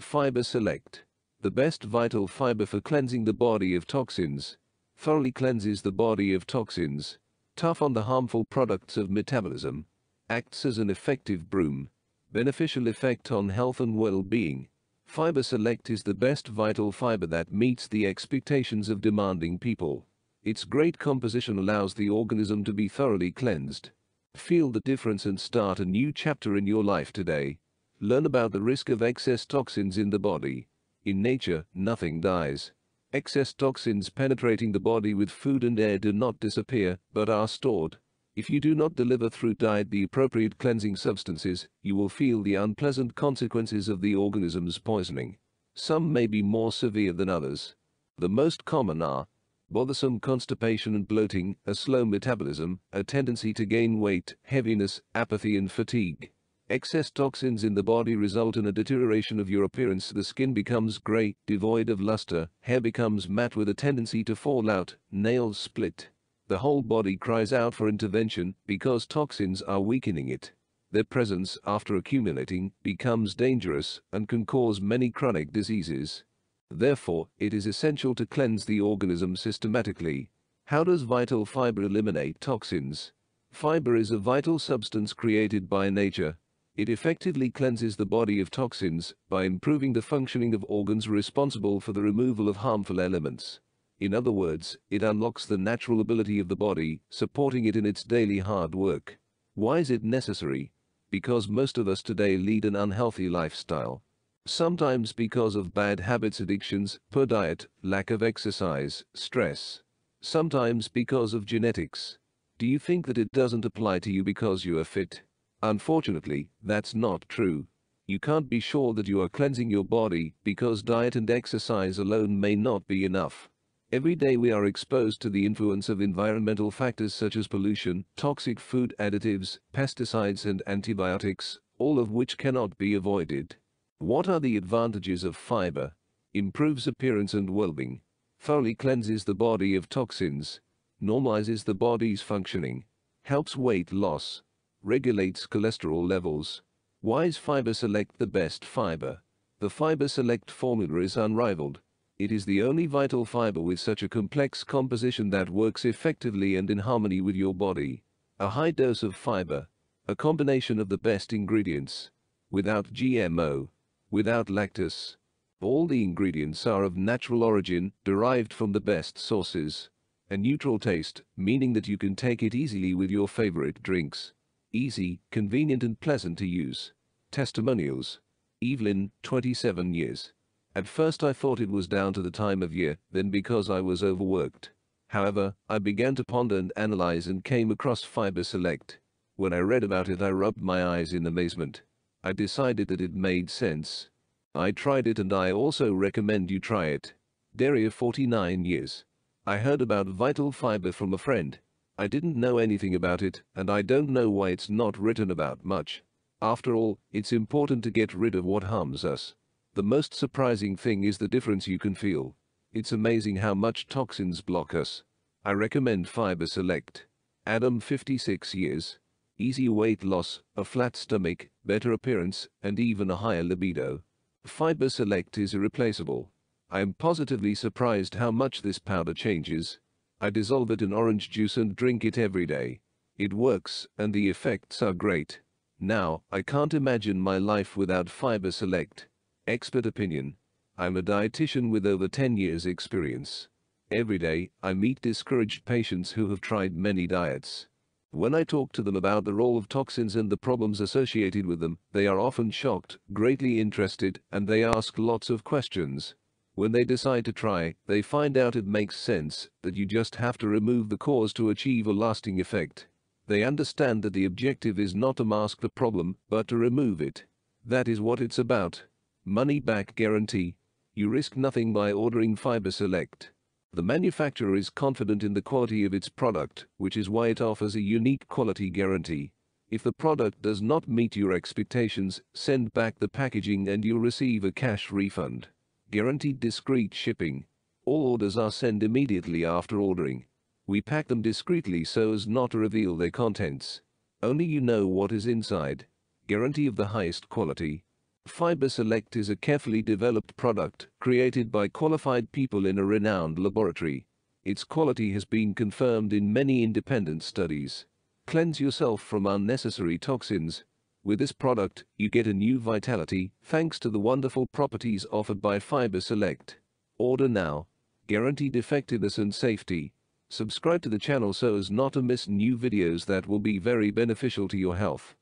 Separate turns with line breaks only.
Fiber Select. The best vital fiber for cleansing the body of toxins. Thoroughly cleanses the body of toxins. Tough on the harmful products of metabolism. Acts as an effective broom. Beneficial effect on health and well-being. Fiber Select is the best vital fiber that meets the expectations of demanding people. Its great composition allows the organism to be thoroughly cleansed. Feel the difference and start a new chapter in your life today. Learn about the risk of excess toxins in the body. In nature, nothing dies. Excess toxins penetrating the body with food and air do not disappear, but are stored. If you do not deliver through diet the appropriate cleansing substances, you will feel the unpleasant consequences of the organism's poisoning. Some may be more severe than others. The most common are bothersome constipation and bloating, a slow metabolism, a tendency to gain weight, heaviness, apathy and fatigue. Excess toxins in the body result in a deterioration of your appearance. The skin becomes gray, devoid of luster, hair becomes matte with a tendency to fall out, nails split. The whole body cries out for intervention because toxins are weakening it. Their presence, after accumulating, becomes dangerous and can cause many chronic diseases. Therefore, it is essential to cleanse the organism systematically. How does vital fiber eliminate toxins? Fiber is a vital substance created by nature. It effectively cleanses the body of toxins by improving the functioning of organs responsible for the removal of harmful elements. In other words, it unlocks the natural ability of the body, supporting it in its daily hard work. Why is it necessary? Because most of us today lead an unhealthy lifestyle. Sometimes because of bad habits, addictions, poor diet, lack of exercise, stress. Sometimes because of genetics. Do you think that it doesn't apply to you because you are fit? Unfortunately, that's not true. You can't be sure that you are cleansing your body because diet and exercise alone may not be enough. Every day we are exposed to the influence of environmental factors such as pollution, toxic food additives, pesticides and antibiotics, all of which cannot be avoided. What are the advantages of fiber? Improves appearance and well-being. Thoroughly cleanses the body of toxins. Normalizes the body's functioning. Helps weight loss. Regulates cholesterol levels. Why Fiber Select the best fiber? The Fiber Select formula is unrivaled. It is the only vital fiber with such a complex composition that works effectively and in harmony with your body. A high dose of fiber, a combination of the best ingredients, without GMO, without lactose. All the ingredients are of natural origin, derived from the best sources. A neutral taste, meaning that you can take it easily with your favorite drinks. Easy, convenient and pleasant to use. Testimonials. Evelyn, 27 years. At first I thought it was down to the time of year, then because I was overworked. However, I began to ponder and analyze and came across Fiber Select. When I read about it I rubbed my eyes in amazement. I decided that it made sense. I tried it and I also recommend you try it. Daria 49 years. I heard about Vital Fiber from a friend. I didn't know anything about it, and I don't know why it's not written about much. After all, it's important to get rid of what harms us. The most surprising thing is the difference you can feel. It's amazing how much toxins block us. I recommend Fiber Select. Adam 56 years. Easy weight loss, a flat stomach, better appearance, and even a higher libido. Fiber Select is irreplaceable. I am positively surprised how much this powder changes. I dissolve it in orange juice and drink it every day. It works, and the effects are great. Now, I can't imagine my life without Fiber Select. Expert opinion. I'm a dietitian with over 10 years experience. Every day, I meet discouraged patients who have tried many diets. When I talk to them about the role of toxins and the problems associated with them, they are often shocked, greatly interested, and they ask lots of questions. When they decide to try, they find out it makes sense, that you just have to remove the cause to achieve a lasting effect. They understand that the objective is not to mask the problem, but to remove it. That is what it's about. Money back guarantee. You risk nothing by ordering Fiber Select. The manufacturer is confident in the quality of its product, which is why it offers a unique quality guarantee. If the product does not meet your expectations, send back the packaging and you'll receive a cash refund. Guaranteed discreet shipping. All orders are sent immediately after ordering. We pack them discreetly so as not to reveal their contents. Only you know what is inside. Guarantee of the highest quality. Fiber Select is a carefully developed product created by qualified people in a renowned laboratory. Its quality has been confirmed in many independent studies. Cleanse yourself from unnecessary toxins. With this product, you get a new vitality thanks to the wonderful properties offered by Fiber Select. Order now. Guaranteed effectiveness and safety. Subscribe to the channel so as not to miss new videos that will be very beneficial to your health.